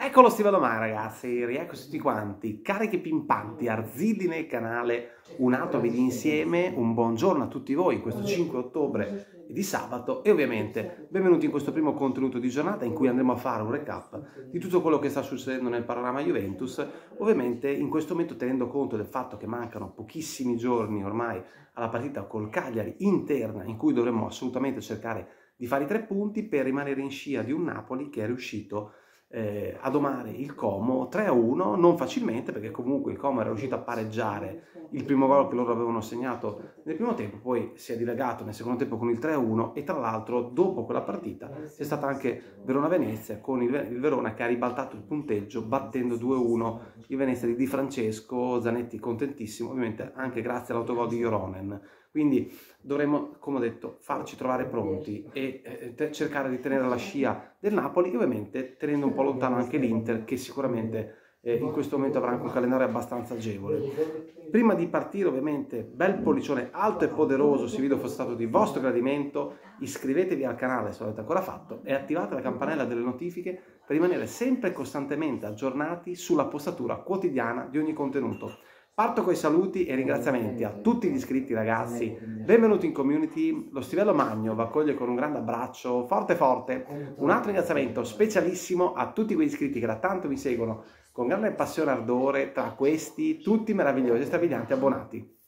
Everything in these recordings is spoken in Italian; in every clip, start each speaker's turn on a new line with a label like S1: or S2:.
S1: Ecco lo stivello mai ragazzi, rieccoci tutti quanti, carichi pimpanti, arzilli nel canale, un video insieme, un buongiorno a tutti voi in questo 5 ottobre di sabato. E ovviamente benvenuti in questo primo contenuto di giornata in cui andremo a fare un recap di tutto quello che sta succedendo nel panorama Juventus, ovviamente in questo momento tenendo conto del fatto che mancano pochissimi giorni ormai alla partita col Cagliari interna in cui dovremmo assolutamente cercare di fare i tre punti per rimanere in scia di un Napoli che è riuscito a eh, a domare il Como 3-1, non facilmente perché comunque il Como era riuscito a pareggiare il primo gol che loro avevano segnato nel primo tempo, poi si è dilagato nel secondo tempo con il 3-1 e tra l'altro dopo quella partita c'è stata anche Verona-Venezia con il, Verona che ha ribaltato il punteggio battendo 2-1 il Venezia di Di Francesco, Zanetti contentissimo, ovviamente anche grazie all'autogol di Joronen. Quindi dovremmo, come ho detto, farci trovare pronti e eh, cercare di tenere la scia del Napoli ovviamente tenendo un po' lontano anche l'Inter che sicuramente eh, in questo momento avrà anche un calendario abbastanza agevole. Prima di partire ovviamente, bel pollicione alto e poderoso se il video fosse stato di vostro gradimento, iscrivetevi al canale se l'avete ancora fatto e attivate la campanella delle notifiche per rimanere sempre e costantemente aggiornati sulla postatura quotidiana di ogni contenuto. Parto con i saluti e ringraziamenti a tutti gli iscritti ragazzi, benvenuti in community, lo Stivello Magno vi accoglie con un grande abbraccio forte forte, un altro ringraziamento specialissimo a tutti quegli iscritti che da tanto mi seguono con grande passione e ardore, tra questi tutti meravigliosi e strabilianti abbonati.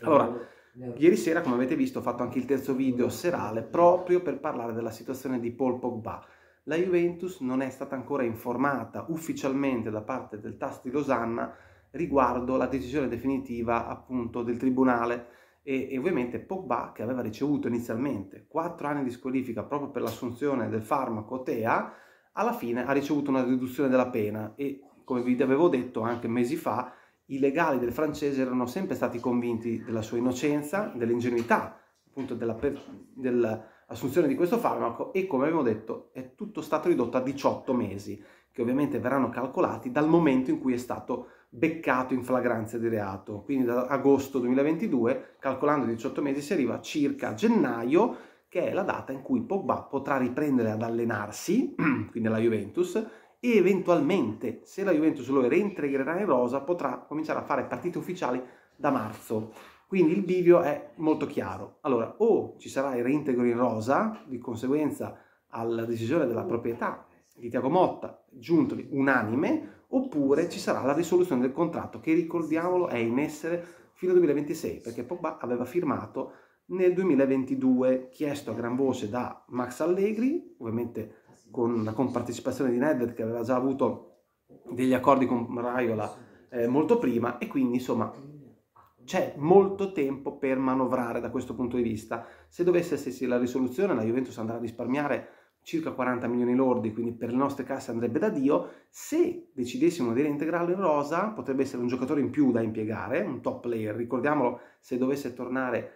S1: Allora, ieri sera come avete visto ho fatto anche il terzo video serale proprio per parlare della situazione di Paul Pogba. La Juventus non è stata ancora informata ufficialmente da parte del TAS di Losanna riguardo la decisione definitiva appunto del tribunale. E, e, ovviamente Pogba che aveva ricevuto inizialmente 4 anni di squalifica proprio per l'assunzione del farmaco TEA alla fine ha ricevuto una riduzione della pena. E come vi avevo detto anche mesi fa i legali del francese erano sempre stati convinti della sua innocenza, dell'ingenuità appunto della, dell'assunzione di questo farmaco e come avevo detto è tutto stato ridotto a 18 mesi che ovviamente verranno calcolati dal momento in cui è stato beccato in flagranza di reato. Quindi da agosto 2022, calcolando 18 mesi, si arriva circa a gennaio, che è la data in cui Pogba potrà riprendere ad allenarsi, quindi la Juventus, e eventualmente, se la Juventus lo reintegrerà in rosa, potrà cominciare a fare partite ufficiali da marzo. Quindi il bivio è molto chiaro. Allora, o ci sarà il reintegro in rosa, di conseguenza alla decisione della proprietà di Tiago Motta, giuntoli unanime, oppure ci sarà la risoluzione del contratto che ricordiamolo è in essere fino al 2026 perché Pogba aveva firmato nel 2022 chiesto a gran voce da Max Allegri, ovviamente con la compartecipazione di Nedved che aveva già avuto degli accordi con Raiola eh, molto prima e quindi insomma c'è molto tempo per manovrare da questo punto di vista. Se dovesse esserci la risoluzione la Juventus andrà a risparmiare circa 40 milioni lordi, quindi per le nostre casse andrebbe da Dio. Se decidessimo di reintegrarlo in rosa, potrebbe essere un giocatore in più da impiegare, un top player. Ricordiamolo, se dovesse tornare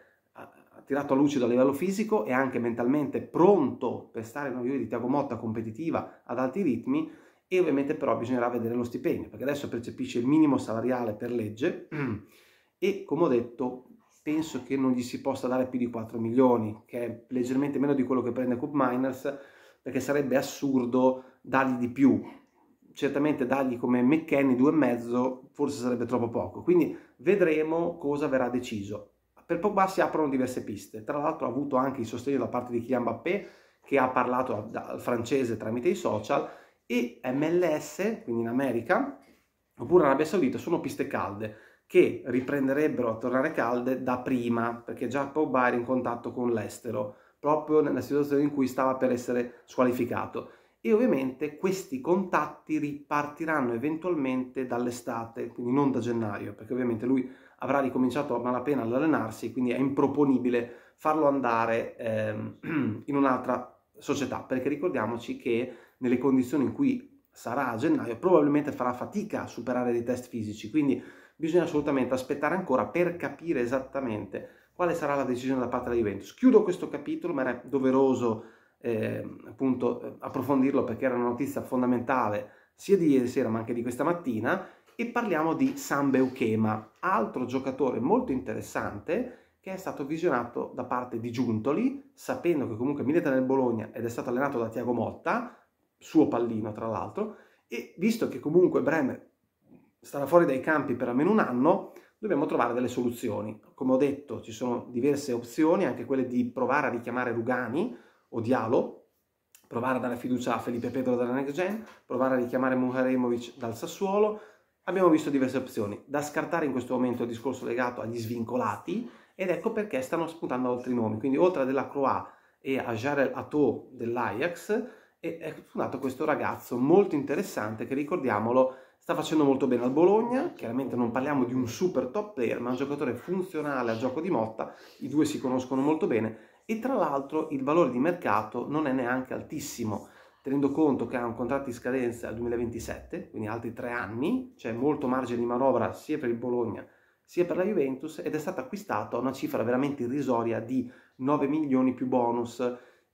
S1: tirato a lucido a livello fisico e anche mentalmente pronto per stare in una via di Tiago Motta competitiva ad alti ritmi e ovviamente però bisognerà vedere lo stipendio perché adesso percepisce il minimo salariale per legge e come ho detto penso che non gli si possa dare più di 4 milioni che è leggermente meno di quello che prende Cup Miners perché sarebbe assurdo dargli di più. Certamente dargli come McKenny due e mezzo forse sarebbe troppo poco. Quindi vedremo cosa verrà deciso. Per Pogba si aprono diverse piste. Tra l'altro ha avuto anche il sostegno da parte di Kylian Mbappé che ha parlato al francese tramite i social e MLS, quindi in America, oppure Arabia Saudita, sono piste calde che riprenderebbero a tornare calde da prima, perché già Pogba era in contatto con l'estero proprio nella situazione in cui stava per essere squalificato. E ovviamente questi contatti ripartiranno eventualmente dall'estate, quindi non da gennaio, perché ovviamente lui avrà ricominciato a malapena ad allenarsi, quindi è improponibile farlo andare ehm, in un'altra società, perché ricordiamoci che nelle condizioni in cui sarà a gennaio probabilmente farà fatica a superare dei test fisici, quindi bisogna assolutamente aspettare ancora per capire esattamente quale sarà la decisione da parte della Juventus. Chiudo questo capitolo, ma era doveroso eh, appunto approfondirlo perché era una notizia fondamentale sia di ieri sera ma anche di questa mattina e parliamo di Sambe Ukema, altro giocatore molto interessante che è stato visionato da parte di Giuntoli, sapendo che comunque milita nel Bologna ed è stato allenato da Tiago Motta, suo pallino tra l'altro, E visto che comunque Bremer starà fuori dai campi per almeno un anno, dobbiamo trovare delle soluzioni. Come ho detto, ci sono diverse opzioni, anche quelle di provare a richiamare Rugani o Dialo, provare a dare fiducia a Felipe Pedro dalla Next Gen, provare a richiamare Muharemovic dal Sassuolo. Abbiamo visto diverse opzioni. Da scartare in questo momento il discorso legato agli svincolati ed ecco perché stanno spuntando altri nomi. Quindi oltre a Della Croix e a Jarel Atto dell'Ajax, è nato questo ragazzo molto interessante che ricordiamolo sta facendo molto bene al Bologna, chiaramente non parliamo di un super top player, ma un giocatore funzionale al gioco di Motta, i due si conoscono molto bene e tra l'altro il valore di mercato non è neanche altissimo, tenendo conto che ha un contratto di scadenza al 2027, quindi altri tre anni, c'è molto margine di manovra sia per il Bologna sia per la Juventus ed è stato acquistato a una cifra veramente irrisoria di 9 milioni più bonus.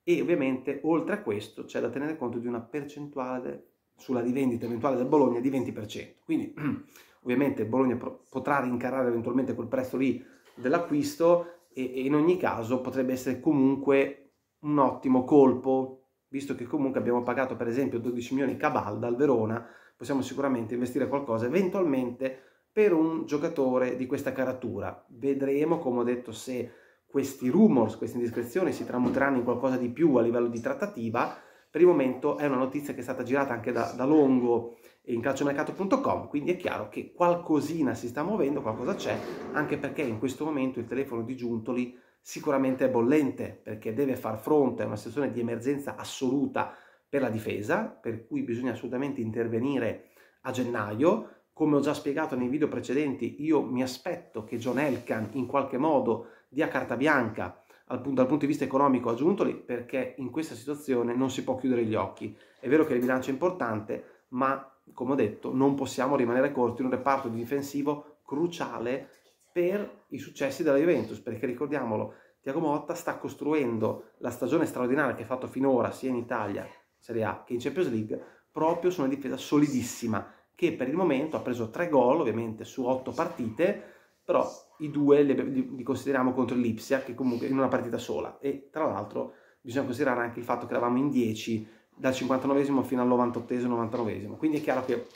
S1: E ovviamente oltre a questo c'è da tenere conto di una percentuale sulla rivendita eventuale del Bologna di 20%. Quindi ovviamente Bologna potrà rincarare eventualmente quel prezzo lì dell'acquisto e, e in ogni caso potrebbe essere comunque un ottimo colpo, visto che comunque abbiamo pagato per esempio 12 milioni Cabal dal Verona, possiamo sicuramente investire qualcosa eventualmente per un giocatore di questa caratura. Vedremo, come ho detto, se questi rumors, queste indiscrezioni si tramuteranno in qualcosa di più a livello di trattativa, per il momento è una notizia che è stata girata anche da, da Longo in calciomercato.com, quindi è chiaro che qualcosina si sta muovendo, qualcosa c'è, anche perché in questo momento il telefono di Giuntoli sicuramente è bollente, perché deve far fronte a una situazione di emergenza assoluta per la difesa, per cui bisogna assolutamente intervenire a gennaio. Come ho già spiegato nei video precedenti, io mi aspetto che John Elkan in qualche modo dia carta bianca dal punto di vista economico a Giuntoli perché in questa situazione non si può chiudere gli occhi. È vero che il bilancio è importante, ma come ho detto non possiamo rimanere corti in un reparto di difensivo cruciale per i successi della Juventus, perché ricordiamolo, Tiago Motta sta costruendo la stagione straordinaria che ha fatto finora sia in Italia, Serie A, che in Champions League, proprio su una difesa solidissima, che per il momento ha preso tre gol, ovviamente su otto partite, però i due li, li consideriamo contro l'Ipsia, che comunque in una partita sola. E tra l'altro bisogna considerare anche il fatto che eravamo in 10 dal 59 fino al 98 99 Quindi è chiaro che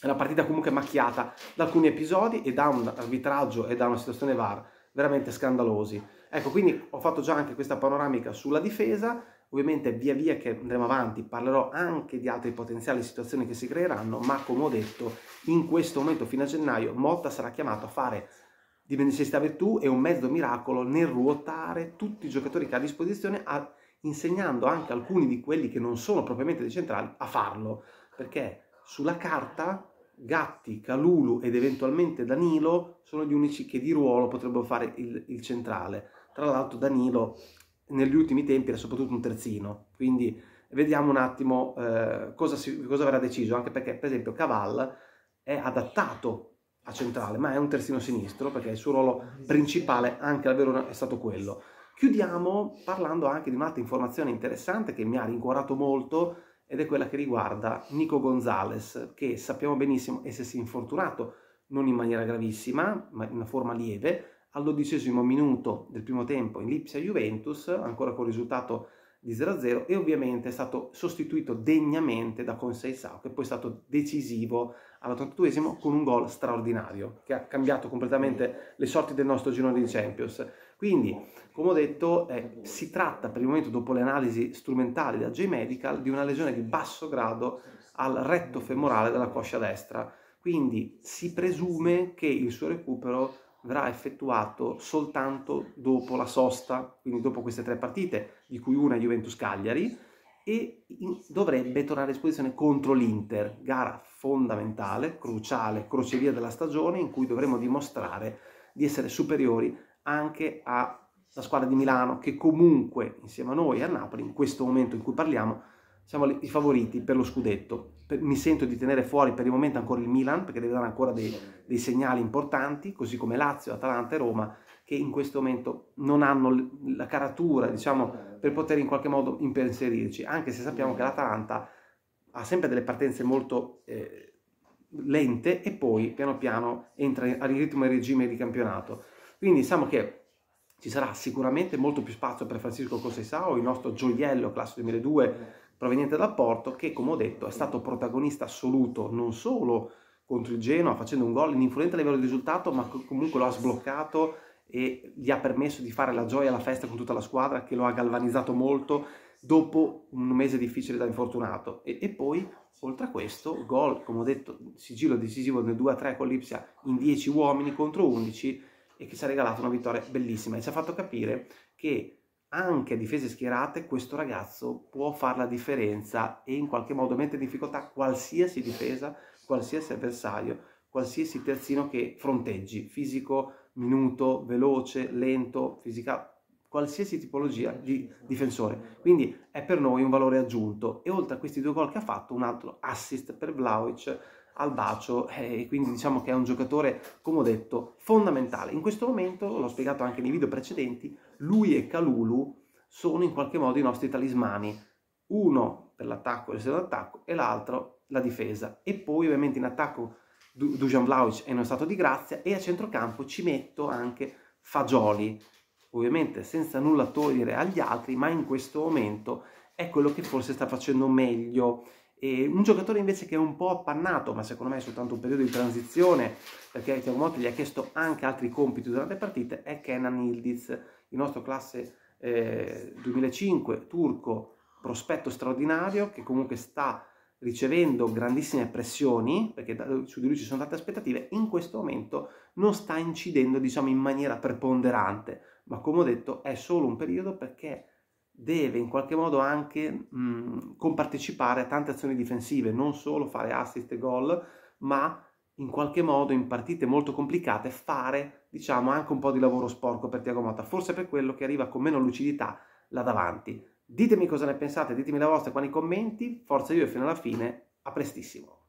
S1: è una partita comunque macchiata da alcuni episodi e da un arbitraggio e da una situazione VAR veramente scandalosi. Ecco, quindi ho fatto già anche questa panoramica sulla difesa, ovviamente via via che andremo avanti parlerò anche di altre potenziali situazioni che si creeranno, ma come ho detto, in questo momento fino a gennaio Motta sarà chiamato a fare di Benedicesta Virtù è un mezzo miracolo nel ruotare tutti i giocatori che ha a disposizione, a, insegnando anche alcuni di quelli che non sono propriamente dei centrali a farlo, perché sulla carta Gatti, Calulu ed eventualmente Danilo sono gli unici che di ruolo potrebbero fare il, il centrale. Tra l'altro Danilo negli ultimi tempi era soprattutto un terzino, quindi vediamo un attimo eh, cosa, si, cosa verrà deciso, anche perché per esempio Caval è adattato a centrale, ma è un terzino sinistro perché il suo ruolo principale anche al Verona è stato quello. Chiudiamo parlando anche di un'altra informazione interessante che mi ha rincuorato molto ed è quella che riguarda Nico Gonzalez, che sappiamo benissimo essersi infortunato, non in maniera gravissima, ma in una forma lieve, al dodicesimo minuto del primo tempo in Lipsia Juventus, ancora con risultato di 0-0 e ovviamente è stato sostituito degnamente da Sao, che poi è stato decisivo all'82esimo con un gol straordinario che ha cambiato completamente le sorti del nostro girone di Champions. Quindi, come ho detto, eh, si tratta per il momento, dopo le analisi strumentali da J-Medical, di una lesione di basso grado al retto femorale della coscia destra. Quindi si presume che il suo recupero verrà effettuato soltanto dopo la sosta, quindi dopo queste tre partite, di cui una è Juventus Cagliari, e dovrebbe tornare a disposizione contro l'Inter, gara fondamentale, cruciale, crocevia della stagione in cui dovremo dimostrare di essere superiori anche alla squadra di Milano che comunque insieme a noi e a Napoli in questo momento in cui parliamo siamo i favoriti per lo scudetto. Mi sento di tenere fuori per il momento ancora il Milan perché deve dare ancora dei, dei segnali importanti, così come Lazio, Atalanta e Roma che in questo momento non hanno la caratura, diciamo, per poter in qualche modo impensierirci, anche se sappiamo che l'Atalanta ha sempre delle partenze molto eh, lente e poi piano piano entra in ritmo e regime di campionato. Quindi diciamo che ci sarà sicuramente molto più spazio per Francisco Cossesao, il nostro gioiello classe 2002, proveniente dal Porto, che come ho detto è stato protagonista assoluto non solo contro il Genoa facendo un gol ininfluente a livello di risultato, ma comunque lo ha sbloccato e gli ha permesso di fare la gioia e la festa con tutta la squadra, che lo ha galvanizzato molto dopo un mese difficile da infortunato. E, e poi, oltre a questo, gol, come ho detto, sigillo decisivo nel 2-3 con l'Ipsia in 10 uomini contro 11 e che ci ha regalato una vittoria bellissima e ci ha fatto capire che anche a difese schierate questo ragazzo può fare la differenza e in qualche modo mette in difficoltà qualsiasi difesa, qualsiasi avversario, qualsiasi terzino che fronteggi, fisico, minuto, veloce, lento, fisica, qualsiasi tipologia di difensore. Quindi è per noi un valore aggiunto e oltre a questi due gol che ha fatto un altro assist per Vlaovic al bacio eh, e quindi diciamo che è un giocatore, come ho detto, fondamentale. In questo momento, l'ho spiegato anche nei video precedenti, lui e Calulu sono in qualche modo i nostri talismani, uno per l'attacco e il secondo attacco e l'altro la difesa. E poi ovviamente in attacco Dujan Vlaovic è in uno stato di grazia e a centrocampo ci metto anche Fagioli, ovviamente senza nulla togliere agli altri, ma in questo momento è quello che forse sta facendo meglio. E un giocatore invece che è un po' appannato, ma secondo me è soltanto un periodo di transizione, perché Thiago Motta gli ha chiesto anche altri compiti durante le partite, è Kenan Ildiz, il nostro classe eh, 2005 turco, prospetto straordinario, che comunque sta ricevendo grandissime pressioni, perché da, su di lui ci sono tante aspettative, in questo momento non sta incidendo, diciamo, in maniera preponderante, ma come ho detto è solo un periodo perché deve in qualche modo anche mh, compartecipare a tante azioni difensive, non solo fare assist e gol, ma in qualche modo in partite molto complicate fare, diciamo, anche un po' di lavoro sporco per Tiago Motta, forse per quello che arriva con meno lucidità là davanti. Ditemi cosa ne pensate, ditemi la vostra qua nei commenti, forza io fino alla fine, a prestissimo.